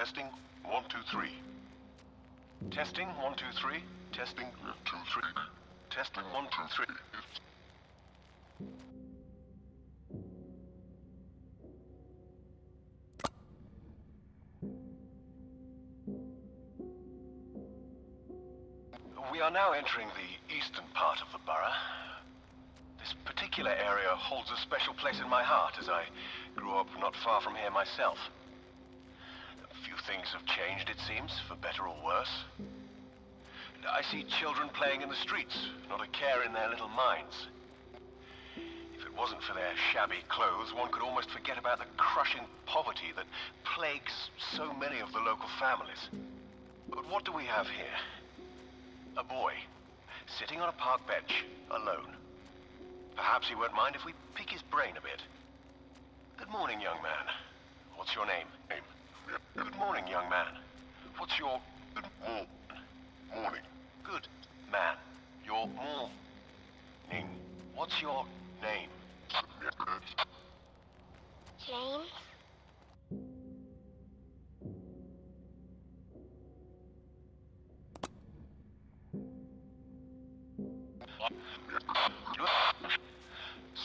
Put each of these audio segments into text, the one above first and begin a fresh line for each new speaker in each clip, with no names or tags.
Testing, one, two, three. Testing, one, two, three. Testing, two, three. Testing, one, two, three. We are now entering the eastern part of the borough. This particular area holds a special place in my heart as I grew up not far from here myself. Things have changed, it seems, for better or worse. I see children playing in the streets, not a care in their little minds. If it wasn't for their shabby clothes, one could almost forget about the crushing poverty that plagues so many of the local families. But what do we have here? A boy, sitting on a park bench, alone. Perhaps he won't mind if we pick his brain a bit. Good morning, young man. What's your name? Name. Good morning, young man. What's your... Good mo morning. Good man. Your morning. What's your name?
James?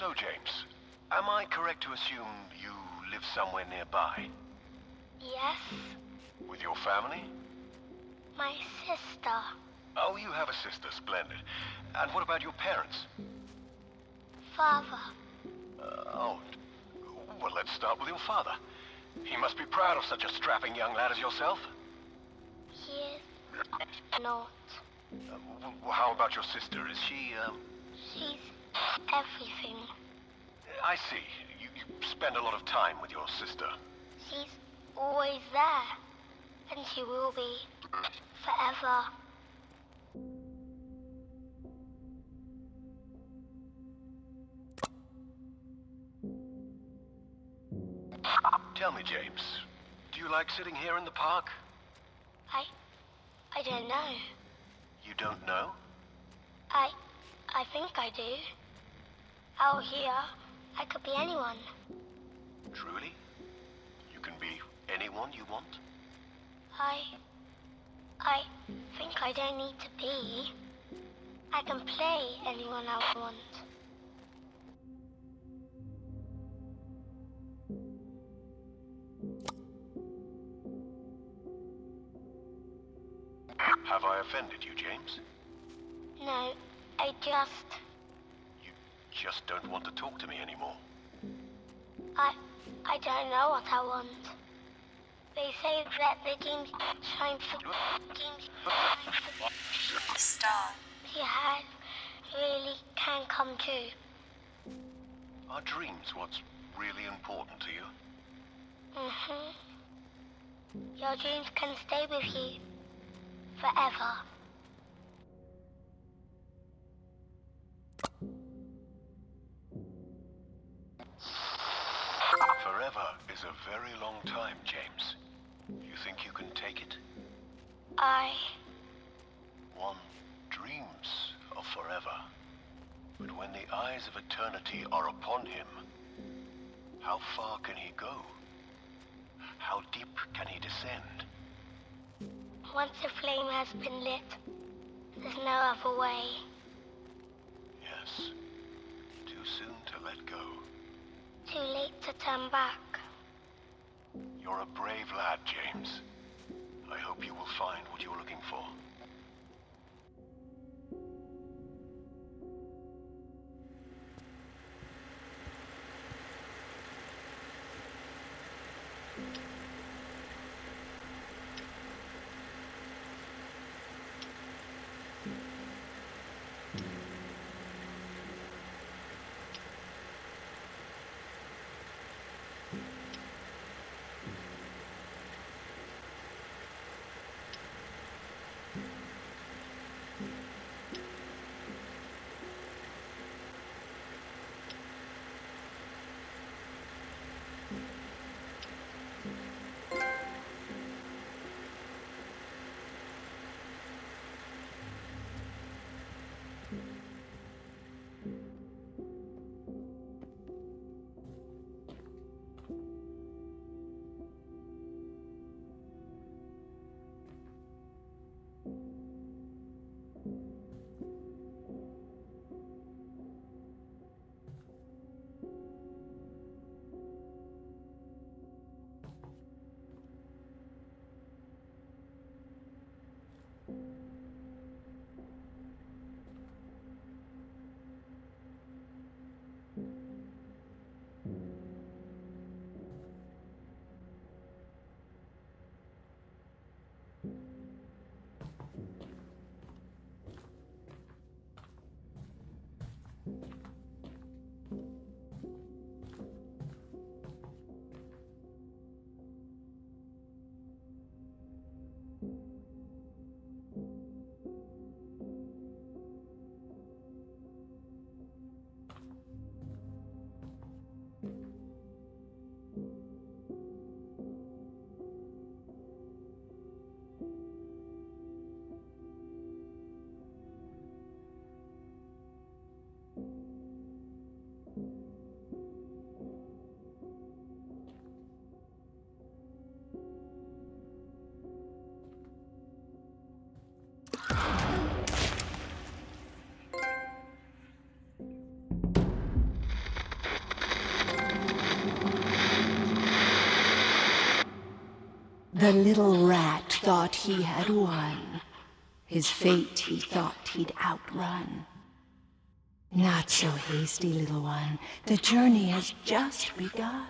So, James, am I correct to assume you live somewhere nearby?
Yes?
With your family?
My sister.
Oh, you have a sister. Splendid. And what about your parents?
Father.
Uh, oh, well, let's start with your father. He must be proud of such a strapping young lad as yourself.
He is not.
Uh, how about your sister? Is she, um...
She's everything.
I see. You, you spend a lot of time with your sister.
She's always there. And she will be. Forever.
Tell me, James, do you like sitting here in the park?
I... I don't know.
You don't know?
I... I think I do. Out here, I could be anyone.
Truly? Anyone you want?
I... I think I don't need to be. I can play anyone I want.
Have I offended you, James?
No, I just...
You just don't want to talk to me anymore.
I... I don't know what I want. They say that the trying to... Game's trying to...
Star.
He had really can come true.
Are dreams what's really important to you?
Mm-hmm. Your dreams can stay with you. Forever
One dreams of forever. But when the eyes of eternity are upon him, how far can he go? How deep can he descend?
Once the flame has been lit, there's no other way.
Yes. Too soon to let go.
Too late to turn back.
You're a brave lad, James. I hope you will find what you're looking for.
The little rat thought he had won. His fate he thought he'd outrun. Not so hasty, little one. The journey has just begun.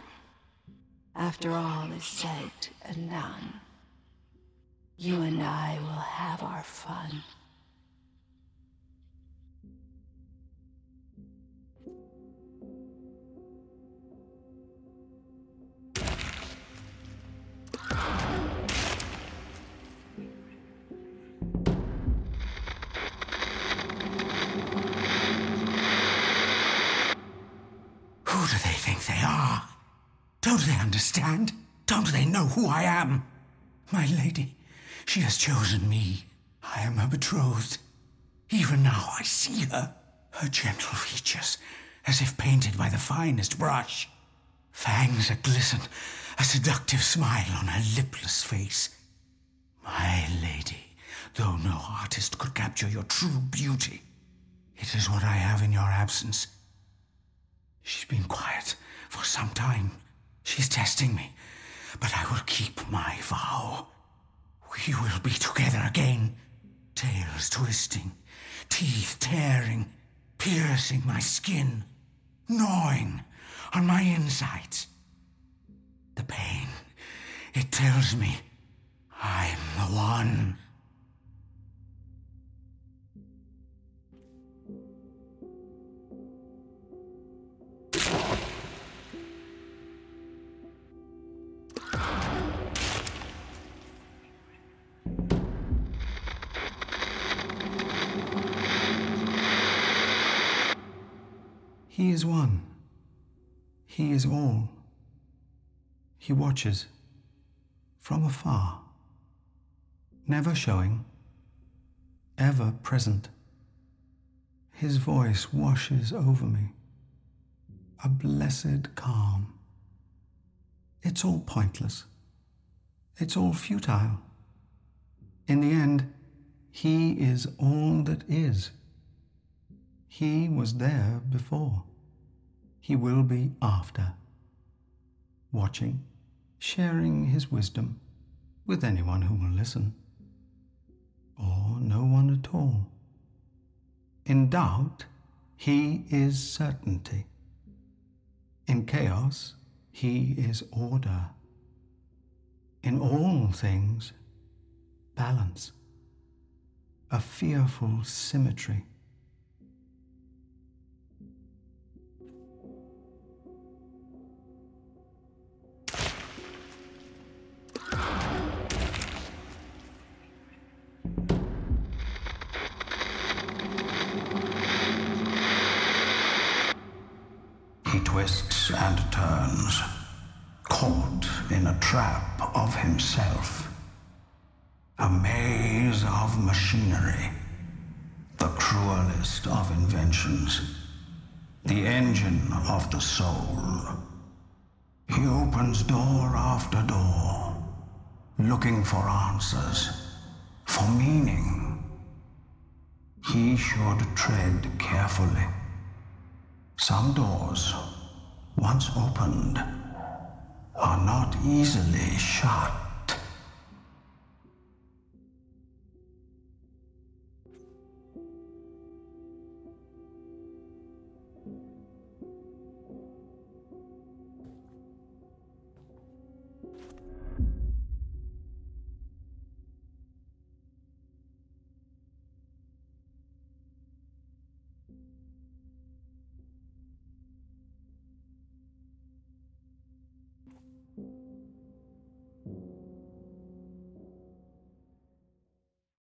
After all is said and done, you and I will have our fun.
Do they think they are? Don't they understand? Don't they know who I am? My lady, she has chosen me. I am her betrothed. Even now I see her. Her gentle features, as if painted by the finest brush. Fangs that glisten, a seductive smile on her lipless face. My lady, though no artist could capture your true beauty, it is what I have in your absence. She's been quiet for some time. She's testing me. But I will keep my vow. We will be together again. Tails twisting, teeth tearing, piercing my skin, gnawing on my insides. The pain, it tells me I'm the one. He is one. He is all. He watches from afar, never showing, ever present. His voice washes over me, a blessed calm. It's all pointless. It's all futile. In the end, he is all that is. He was there before. He will be after. Watching, sharing his wisdom with anyone who will listen. Or no one at all. In doubt, he is certainty. In chaos, he is order. In all things, balance. A fearful symmetry. And turns, caught in a trap of himself. A maze of machinery, the cruelest of inventions, the engine of the soul. He opens door after door, looking for answers, for meaning. He should tread carefully. Some doors, once opened, are not easily shut.